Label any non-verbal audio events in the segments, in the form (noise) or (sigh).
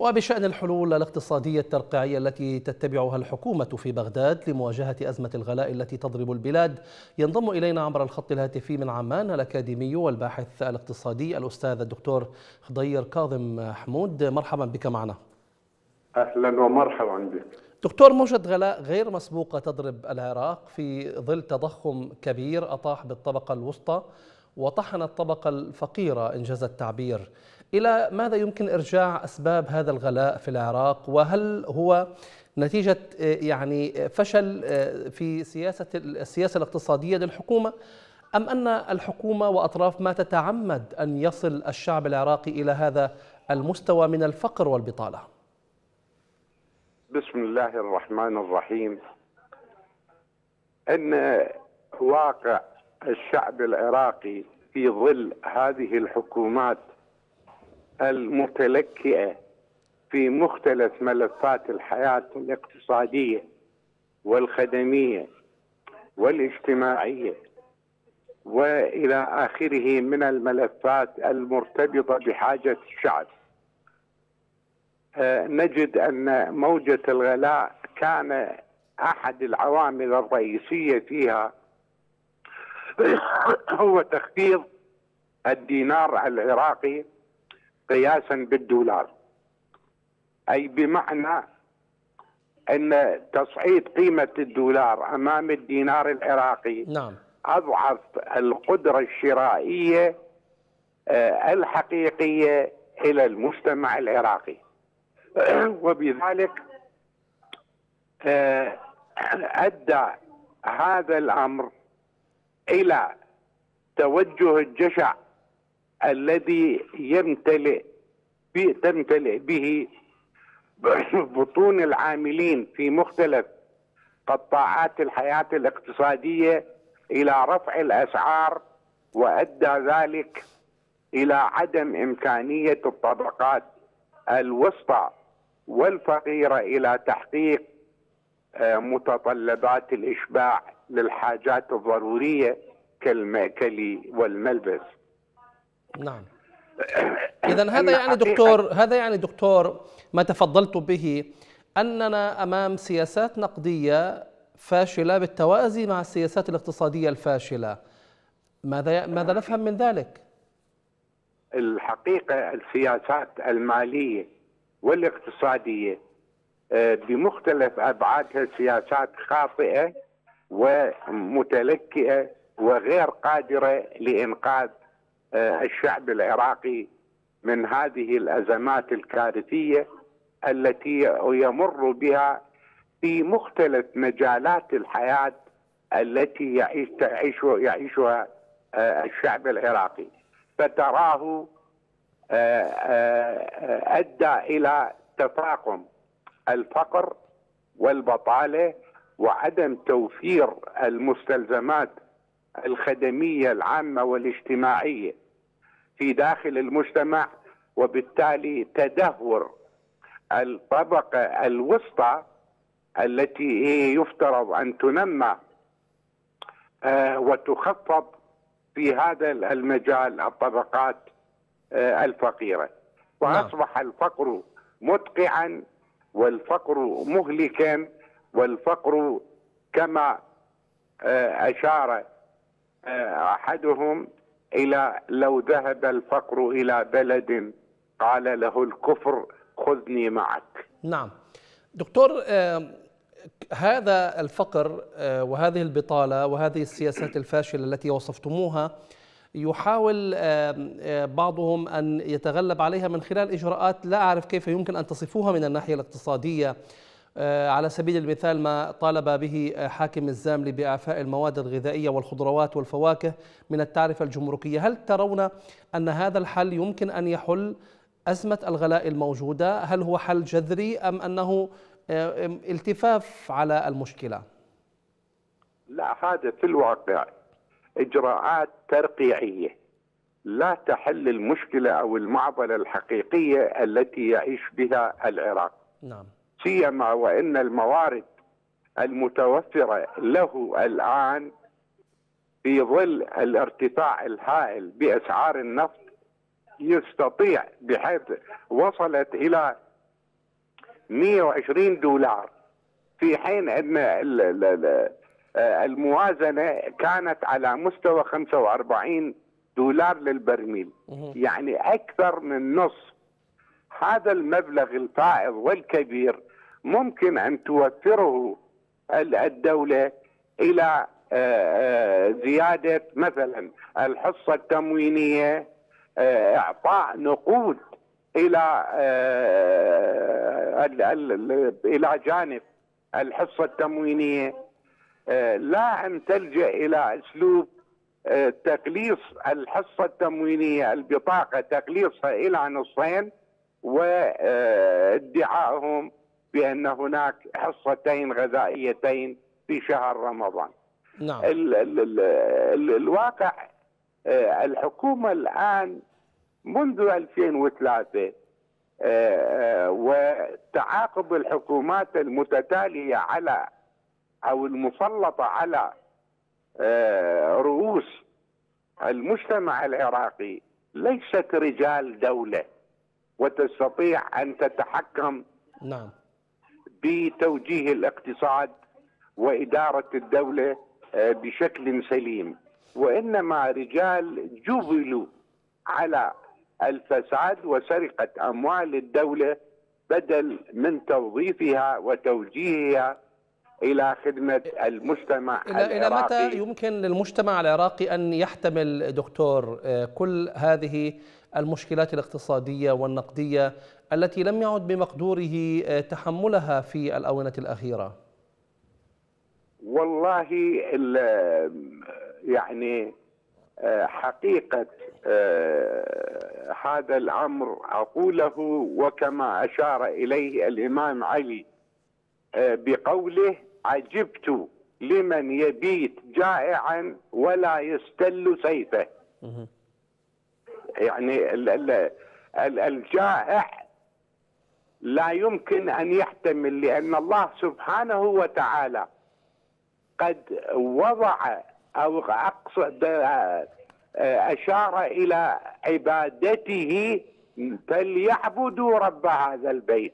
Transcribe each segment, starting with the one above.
وبشأن الحلول الاقتصادية الترقيعية التي تتبعها الحكومة في بغداد لمواجهة أزمة الغلاء التي تضرب البلاد ينضم إلينا عبر الخط الهاتفي من عمان الأكاديمي والباحث الاقتصادي الأستاذ الدكتور خضير كاظم حمود. مرحبا بك معنا. أهلا ومرحبا بك. دكتور موجة غلاء غير مسبوقة تضرب العراق في ظل تضخم كبير أطاح بالطبقة الوسطى وطحن الطبقة الفقيرة إنجاز التعبير. إلى ماذا يمكن إرجاع أسباب هذا الغلاء في العراق؟ وهل هو نتيجة يعني فشل في سياسة السياسة الاقتصادية للحكومة؟ أم أن الحكومة وأطراف ما تتعمد أن يصل الشعب العراقي إلى هذا المستوى من الفقر والبطالة؟ بسم الله الرحمن الرحيم. أن واقع الشعب العراقي في ظل هذه الحكومات المتلكئة في مختلف ملفات الحياة الاقتصادية والخدمية والاجتماعية. وإلى آخره من الملفات المرتبطة بحاجة الشعب. آه، نجد أن موجة الغلاء كان أحد العوامل الرئيسية فيها. (coughs) هو تخفيض الدينار العراقي قياسا بالدولار. أي بمعنى أن تصعيد قيمة الدولار أمام الدينار العراقي نعم. أضعف القدرة الشرائية آه، الحقيقية إلى المجتمع العراقي. (clears throat) وبذلك آه، أدى هذا الأمر إلى توجه الجشع الذي يمتلئ تمتلئ به (laughs) بطون العاملين في مختلف قطاعات الحياة الاقتصادية إلى رفع الأسعار وأدى ذلك إلى عدم إمكانية الطبقات الوسطى والفقيرة إلى تحقيق آه، متطلبات الإشباع للحاجات الضرورية كالمأكل والملبس. نعم. (coughs) اذا هذا يعني دكتور هذا يعني دكتور ما تفضلت به أننا أمام سياسات نقدية فاشلة بالتوازي مع السياسات الاقتصادية الفاشلة. ماذا ماذا نفهم من ذلك؟ الحقيقة السياسات المالية والاقتصادية آه، بمختلف أبعادها سياسات خاطئة ومتلكئة وغير قادرة لإنقاذ الشعب العراقي من هذه الأزمات الكارثية التي يمر بها في مختلف مجالات الحياة التي يعيش تعيش يعيشها آه، الشعب العراقي. فتراه آه، أدى إلى تفاقم الفقر والبطالة وعدم توفير المستلزمات الخدمية العامة والاجتماعية في داخل المجتمع وبالتالي تدهور الطبقة الوسطى التي هي يفترض أن تنمى آه، وتخفض في هذا المجال الطبقات آه، الفقيرة نعم. وأصبح الفقر مدقعا والفقر مهلكا والفقر كما آه، أشار أحدهم إلى لو ذهب الفقر إلى بلد قال له الكفر خذني معك. نعم. دكتور هذا الفقر آه، وهذه البطالة وهذه السياسات الفاشلة التي وصفتموها يحاول آه، بعضهم أن يتغلب عليها من خلال إجراءات لا أعرف كيف يمكن أن تصفوها من الناحية الاقتصادية. آه، على سبيل المثال ما طالب به حاكم الزامل بإعفاء المواد الغذائية والخضروات والفواكه من التعرفة الجمركية. هل ترون أن هذا الحل يمكن أن يحل أزمة الغلاء الموجودة؟ هل هو حل جذري أم أنه آه، التفاف على المشكلة؟ لا هذا في الواقع إجراءات ترقيعية. لا تحل المشكلة أو المعضلة الحقيقية التي يعيش بها العراق. نعم. سيما وإن الموارد المتوفرة له الآن في ظل الارتفاع الهائل بأسعار النفط يستطيع بحيث وصلت إلى 120 دولار. في حين إن ال- ال- ال- الموازنة كانت على مستوى 45 دولار للبرميل. يعني أكثر من نصف. هذا المبلغ الفائض والكبير ممكن أن توفره ال- الدولة إلى آه، آه، زيادة مثلا الحصة التموينية آه، إعطاء نقود ال- إلى جانب الحصة التموينية. آه، لا أن تلجأ إلى أسلوب آه، تقليص الحصة التموينية البطاقة تقليصها إلى نصفين وادعائهم بأن هناك حصتين غذائيتين في شهر رمضان. نعم ال ال ال ال الواقع آه، الحكومة الآن منذ 2003 آه، وتعاقب الحكومات المتتالية على أو المسلطة على آه، رؤوس المجتمع العراقي ليست رجال دولة وتستطيع أن تتحكم نعم بتوجيه الاقتصاد وإدارة الدولة آه، بشكل سليم. وإنما رجال جبلوا على الفساد وسرقة أموال الدولة بدل من توظيفها وتوجيهها إلى خدمة المجتمع إلى إلى العراقي. متى يمكن للمجتمع العراقي أن يحتمل دكتور آه، كل هذه المشكلات الاقتصادية والنقدية التي لم يعد بمقدوره آه، تحملها في الآونة الأخيرة؟ والله ال- يعني آه، حقيقة آه، هذا الأمر أقوله وكما أشار إليه الإمام علي بقوله عجبت لمن يبيت جائعا ولا يستل سيفه. يعني ال- ال- ال- الجائع لا يمكن أن يحتمل لأن الله سبحانه وتعالى قد وضع أو اقصد أشار إلى عبادته فليعبدوا رب هذا البيت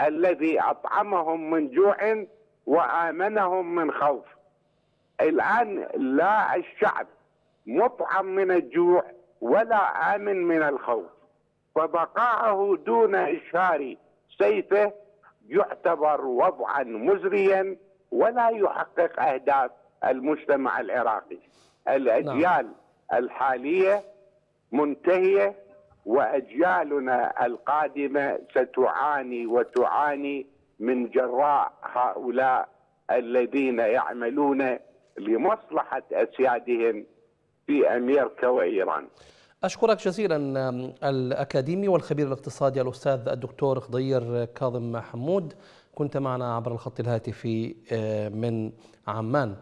الذي أطعمهم من جوع وآمنهم من خوف. الآن لا الشعب مطعم من الجوع ولا آمن من الخوف. فبقاءه دون إشهار سيفه يعتبر وضعا مزريا ولا يحقق أهداف المجتمع العراقي. الأجيال الحالية منتهية وأجيالنا القادمة ستعاني وتعاني من جراء هؤلاء الذين يعملون لمصلحة أسيادهم في أمريكا وإيران. أشكرك جزيلا الأكاديمي والخبير الاقتصادي الأستاذ الدكتور خضير كاظم حمود كنت معنا عبر الخط الهاتفي آه، من عمان